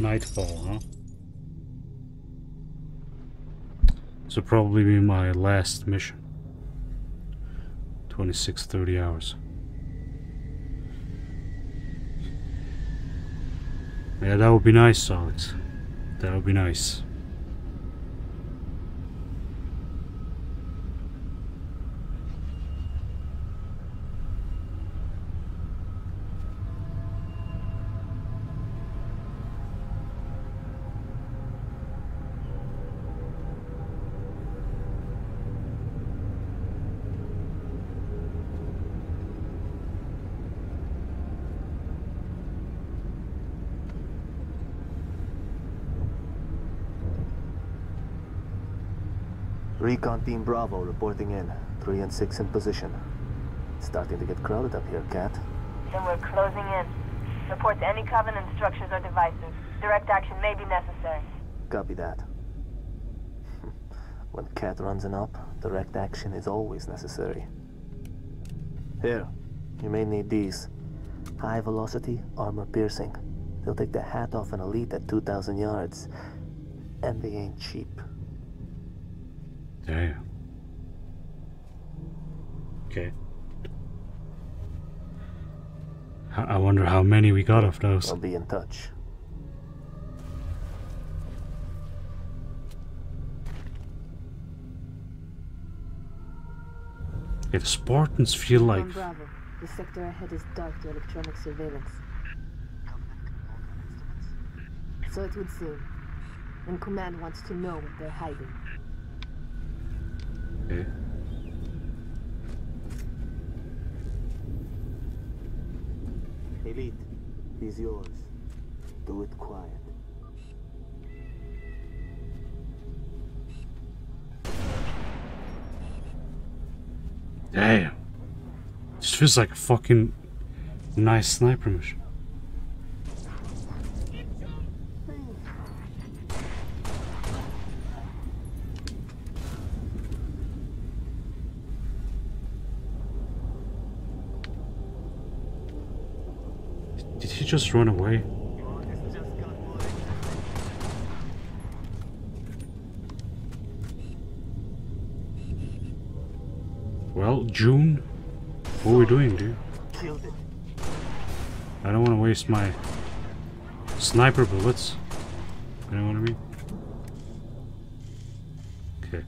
Nightfall, huh? This will probably be my last mission. 26, 30 hours. Yeah, that would be nice, Alex. That would be nice. Recon Team Bravo reporting in. Three and six in position. It's starting to get crowded up here, Kat. Then we're closing in. Report to any Covenant structures or devices. Direct action may be necessary. Copy that. when Kat runs an op, direct action is always necessary. Here, you may need these. High velocity, armor piercing. They'll take the hat off an elite at 2,000 yards. And they ain't cheap. Damn. Okay. I wonder how many we got of those. I'll be in touch. Yeah, the Spartans feel like Bravo. The sector ahead is dark to electronic surveillance. So it would seem. And Command wants to know what they're hiding. Okay. Elite, he's yours. Do it quiet. Damn. This feels like a fucking nice sniper mission. Just run away? Well, Jun, what are we doing, dude? I don't want to waste my sniper bullets. You know what I mean? Okay.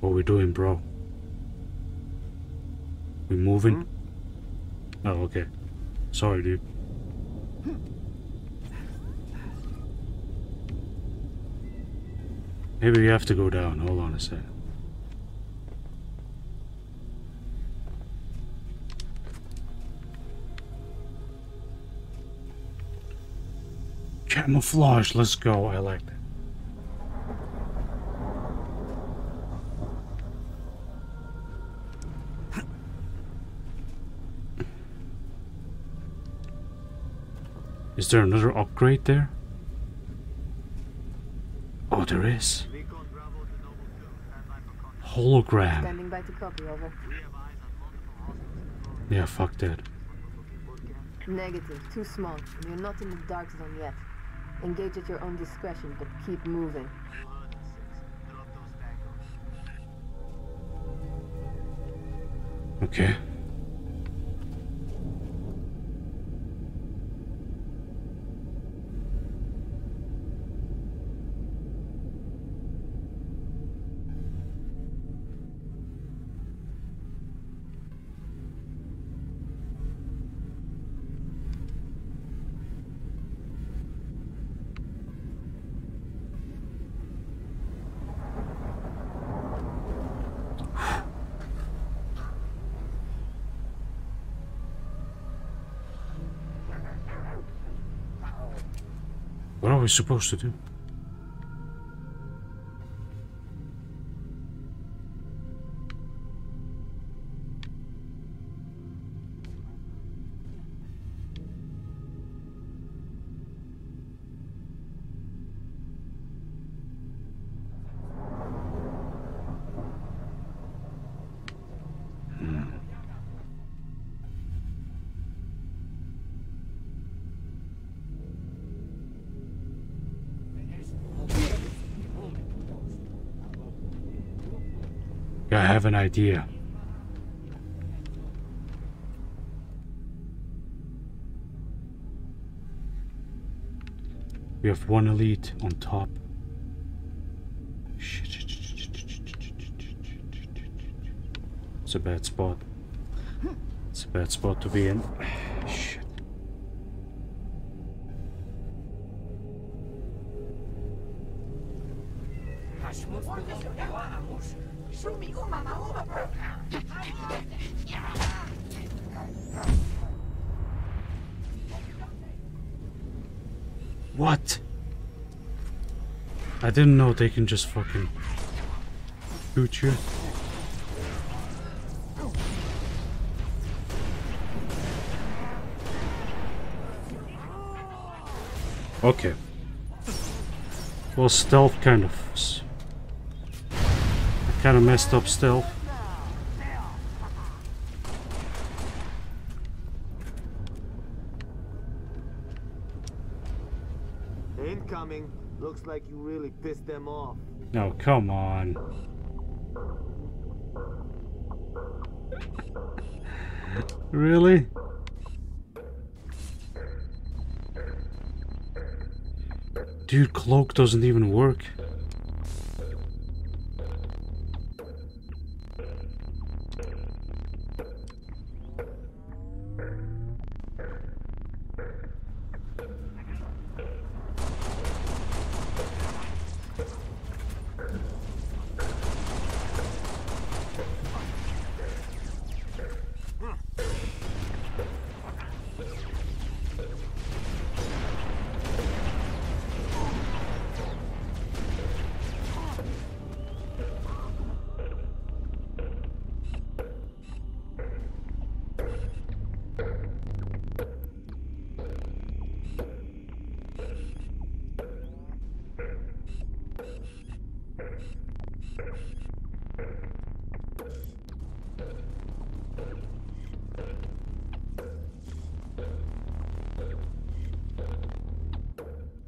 What are we doing, bro? We moving? Hmm? Oh, okay. Sorry, dude. Maybe we have to go down. Hold on a sec. Camouflage, let's go. I like that. There another upgrade there? Oh, there is. Hologram. Standing by to copy. Yeah, fuck that. Negative. Too small. You're not in the dark zone yet. Engage at your own discretion, but keep moving. Okay. We supposed to do? Yeah, I have an idea. We have one elite on top. It's a bad spot. It's a bad spot to be in. Didn't know they can just fucking shoot you. Okay. Well, stealth kind of... I kind of messed up stealth. Incoming. Looks like you really pissed them off. No, come on. really? Dude, cloak doesn't even work.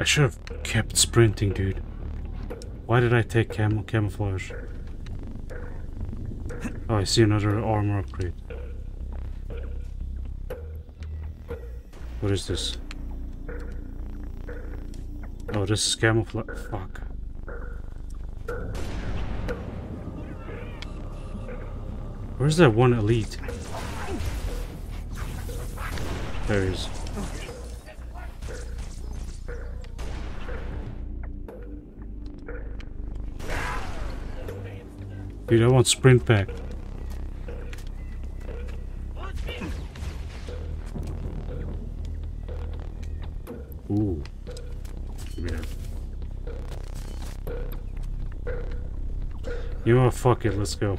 I should have kept sprinting, dude. Why did I take cam camouflage? Oh, I see another armor upgrade. What is this? Oh, this is camouflage. Fuck. Where's that one elite? There he is. Dude, I want sprint back. Ooh. You what? Fuck it. Let's go.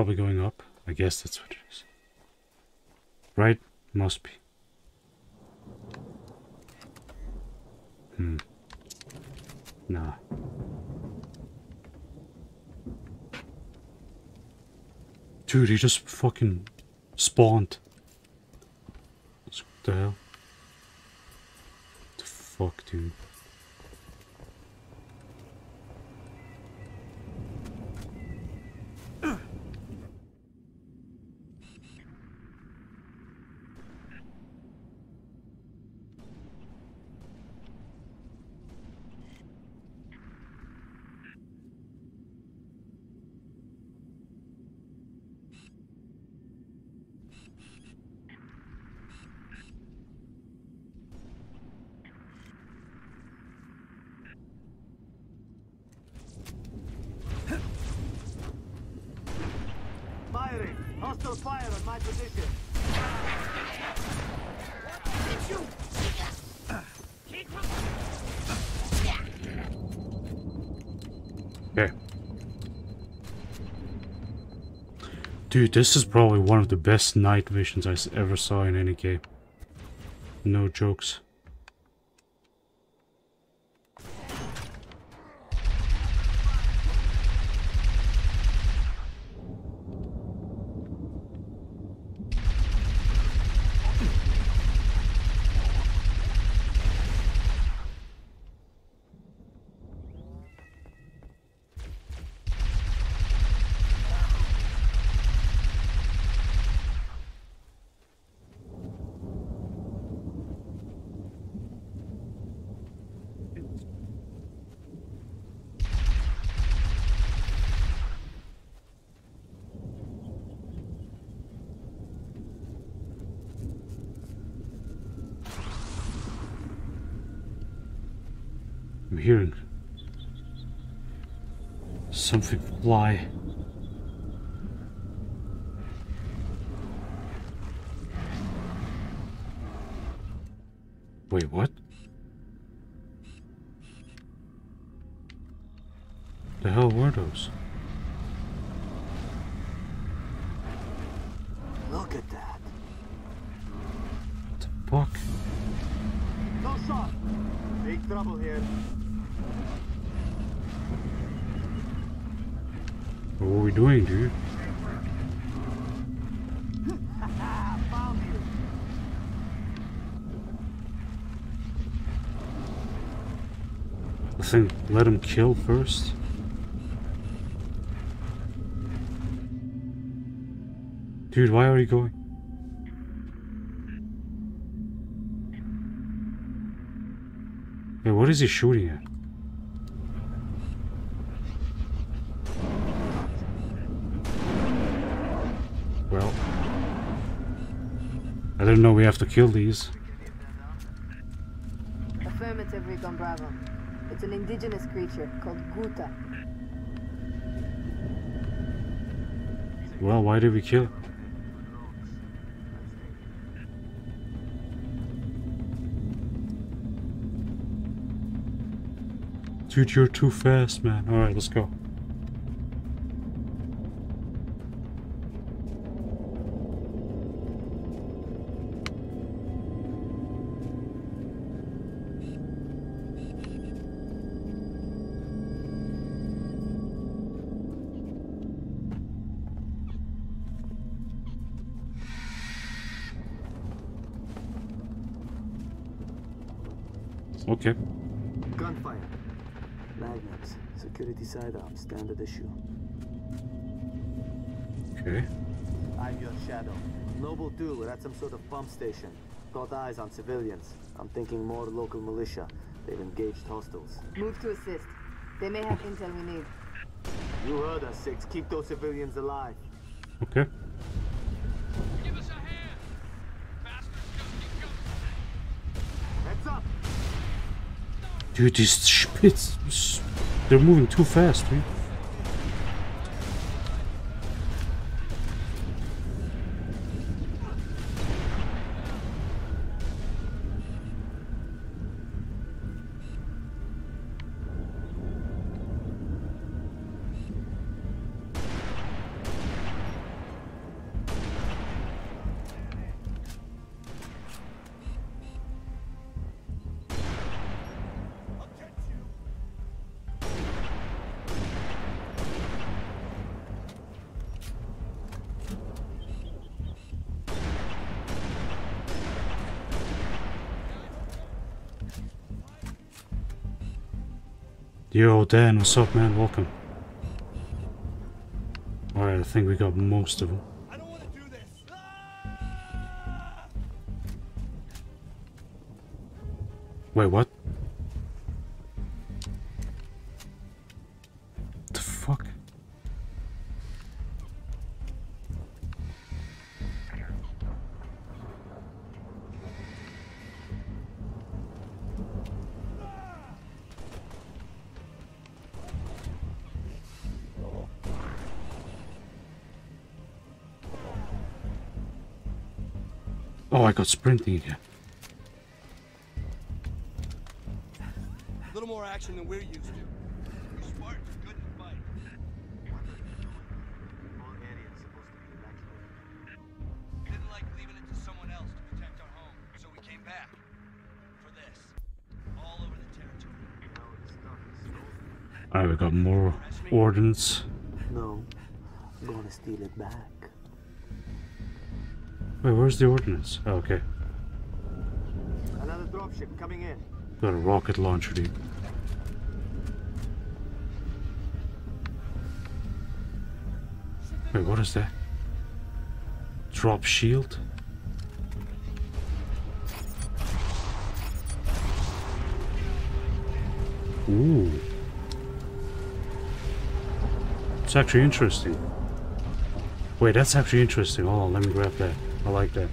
Probably going up. I guess that's what it is. Right? Must be. Hmm. Nah. Dude, he just fucking spawned. What the hell? What the fuck, dude? Hostile fire on my position. Dude, this is probably one of the best night visions I ever saw in any game. No jokes. Hearing something fly. Wait, what? The hell were those? Look at that. The fuck? No shot. Big trouble here. What are we I think let him kill first. Dude, why are you going? Hey, what is he shooting at? Well, Didn't know we have to kill these. Affirmative, Recon Bravo. It's an indigenous creature called Guta. Well, why did we kill? Dude, you're too fast, man. Alright, let's go. Okay. Gunfire. Magnums. Security side up. Standard issue. Okay. I'm your shadow. Noble 2, we're at some sort of pump station. Got eyes on civilians. I'm thinking more local militia. They've engaged hostiles. Move to assist. They may have intel we need. You heard us, Six. Keep those civilians alive. Okay. Give us a hand! Bastards just keep coming! Heads up! Dude, these spits, they're moving too fast, dude. Yo, Dan, what's up, man? Welcome. Alright, I think we got most of them. Oh, I got sprinting again. A little more action than we're used to. You Spartans are good in the fight. Didn't like leaving it to someone else to protect our home, so we came back. For this. All over the territory. Alright, we got more ordnance. No, I'm gonna steal it back. Where's the ordnance? Oh, okay. Another dropship coming in. Got a rocket launcher, dude. Wait, what is that? Drop shield? Ooh. It's actually interesting. Wait, that's actually interesting. Hold on, let me grab that. I like that.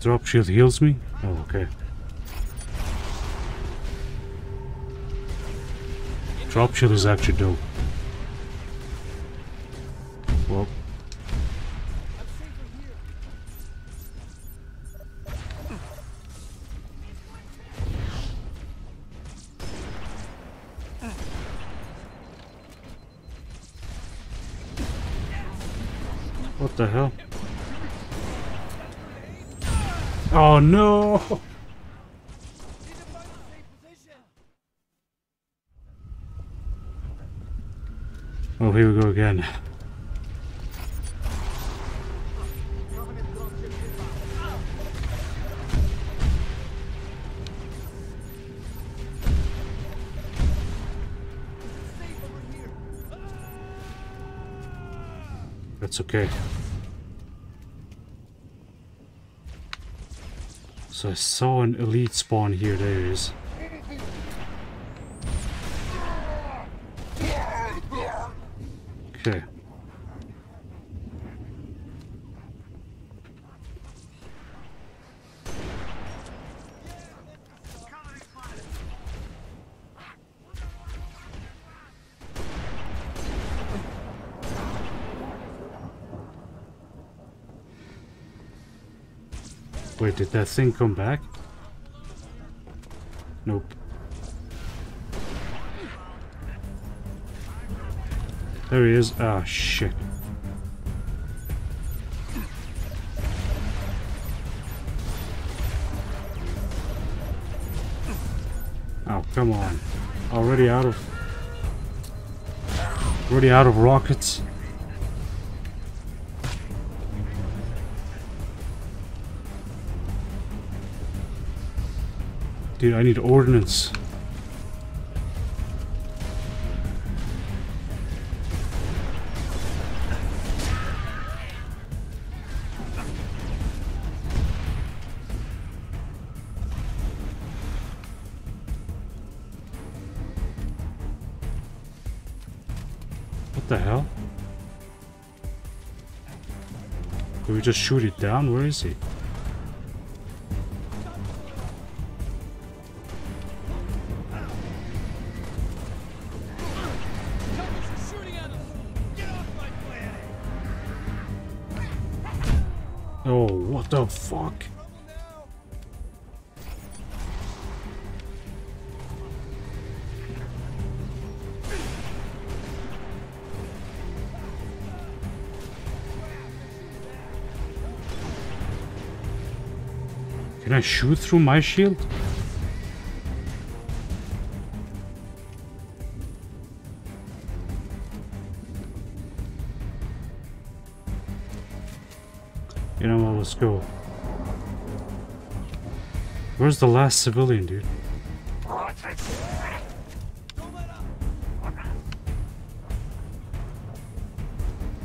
Drop shield heals me? Oh, okay. Drop shield is actually dope. No! Oh, here we go again. That's okay. So I saw an elite spawn here, there is. Okay. Did that thing come back? Nope. There he is. Ah, shit. Oh, come on. Already out of... Already out of rockets? Dude, I need ordnance. What the hell? We just shoot it down? Where is he? Can I shoot through my shield? You know what, let's go. Where's the last civilian, dude?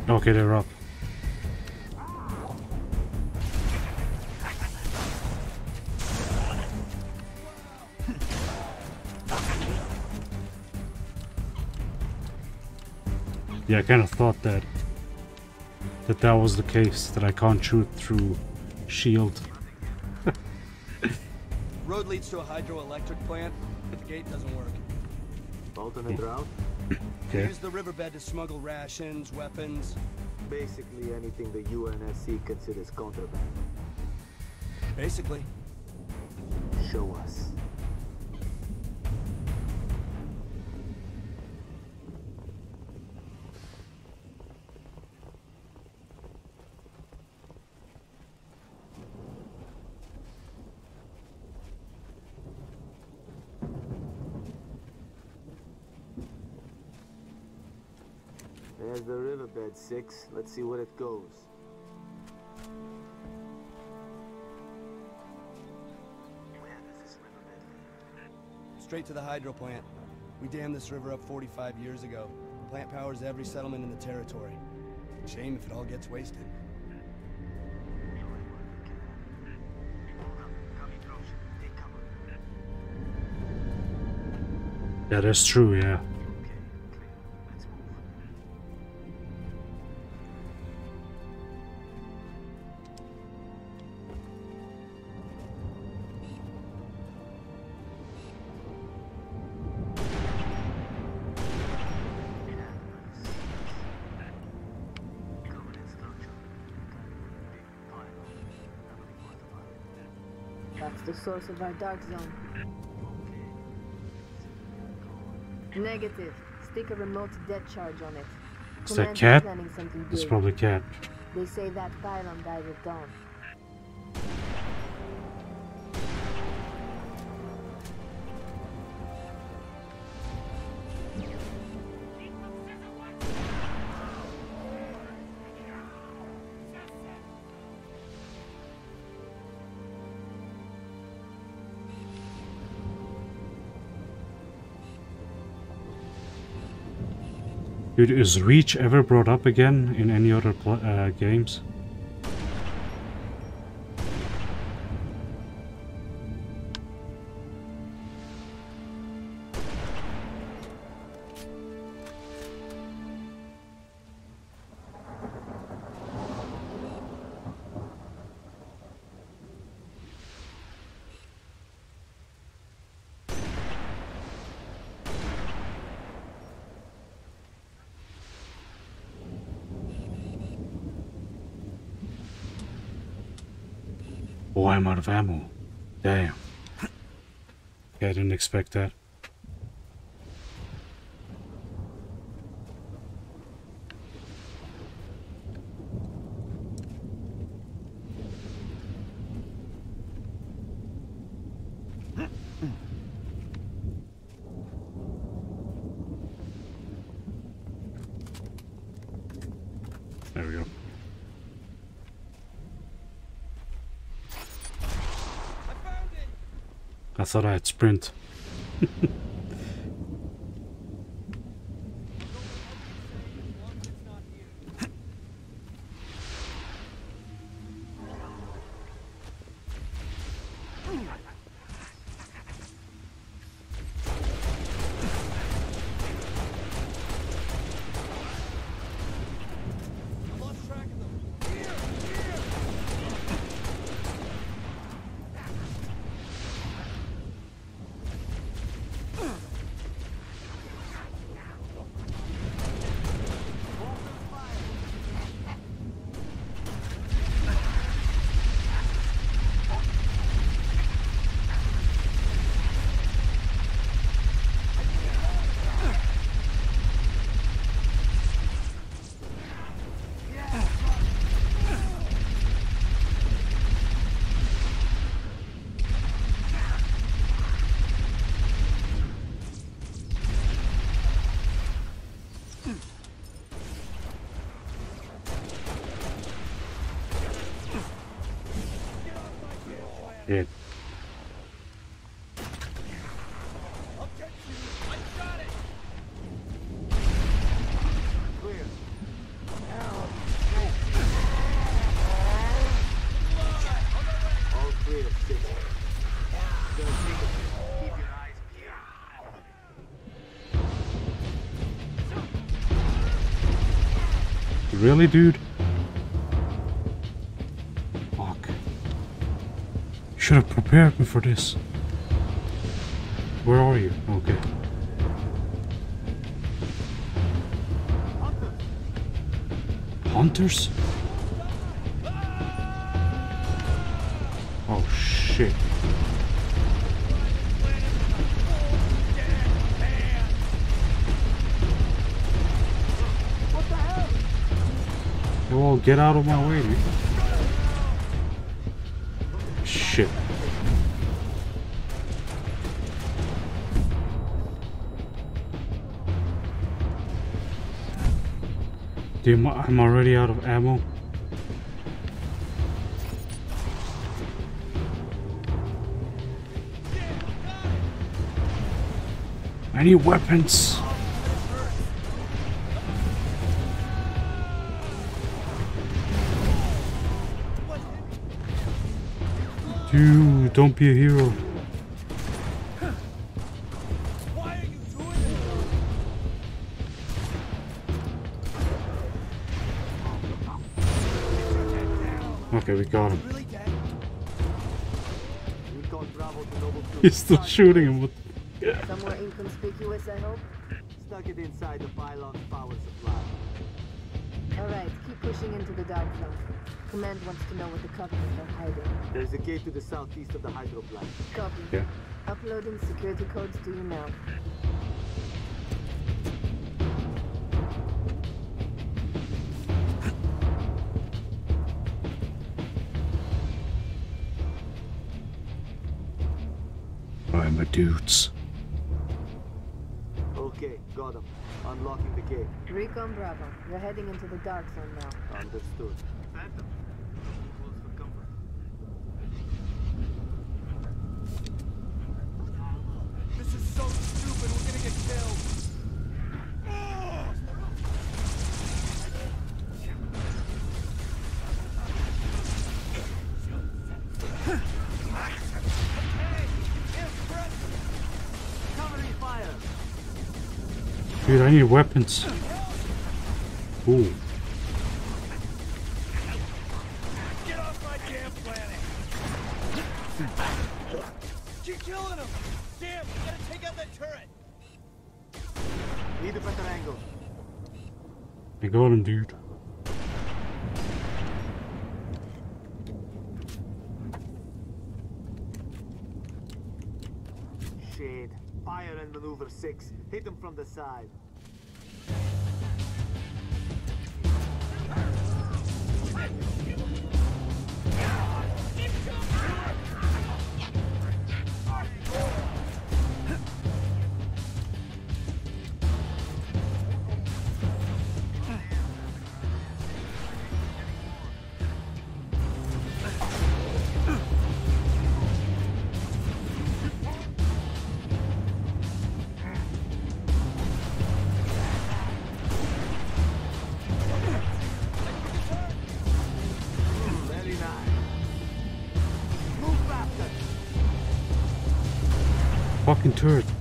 Okay, they're up. Yeah, I kind of thought that that that was the case, that I can't shoot through shield. Road leads to a hydroelectric plant, but the gate doesn't work. Alternate route? They Okay. use the riverbed to smuggle rations, weapons. Basically anything the UNSC considers contraband. Basically. Show us. Six. Let's see what it goes. Where does this riverbed lead? Straight to the hydro plant. We dammed this river up 45 years ago. Plant powers every settlement in the territory. Shame if it all gets wasted. Yeah, that's true, yeah. That's the source of our dark zone. Negative. Stick a remote det charge on it. Is that Kat? It's probably Kat. They say that pylon dies at dawn. Is Reach ever brought up again in any other uh, games? Oh, I'm out of ammo. Damn. Yeah, I didn't expect that. Thought I had sprint. Really, dude? Fuck. Should have prepared me for this. Where are you? Okay. Hunters? Oh shit. Oh, get out of my way, man. Shit. Dude, I'm- already out of ammo. Need weapons. Don't be a hero. Why are you doing this? Okay, we got him. Really, Dad? Recon Bravo to Noble Two. He's still shooting him. What? Somewhere inconspicuous, I hope. Stuck it inside the pylon's power supply. Alright, keep pushing into the dark zone. Command wants to know what the Covenant are hiding. There's a gate to the southeast of the hydro plant. Copy. Yeah. Uploading security codes to you now. I'm a dudes. Unlocking the gate. Recon Bravo, you're heading into the dark zone now. Understood. Phantom. Dude, I need weapons. Ooh. Get off my damn planet. Keep killing him. Damn, we gotta take out that turret. Need a better angle. I got him, dude. Shade. Fire and maneuver six. Hit him from the side. Fucking turret.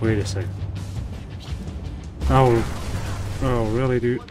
Wait a second. Oh, oh, really, dude?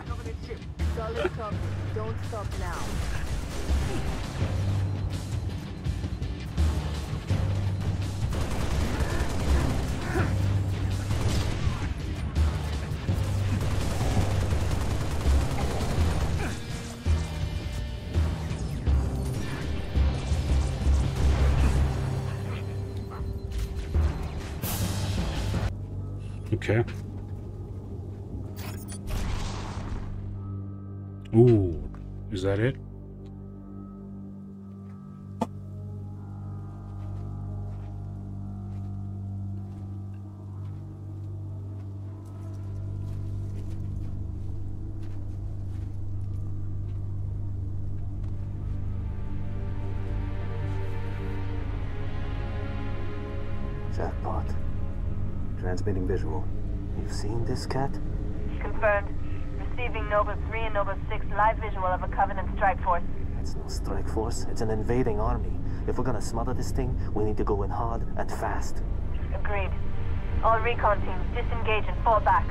Jackpot. Transmitting visual. You've seen this Kat? Confirmed. Receiving Noble 3 and Noble 6 live visual of a Covenant strike force. It's no strike force. It's an invading army. If we're gonna smother this thing, we need to go in hard and fast. Agreed. All recon teams disengage and fall back.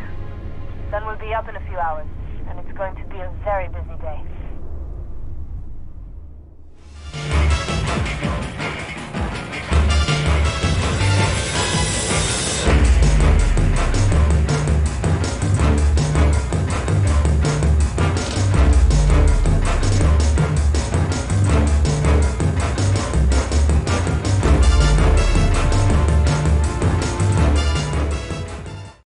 Then we'll be up in a few hours, and it's going to be a very busy day.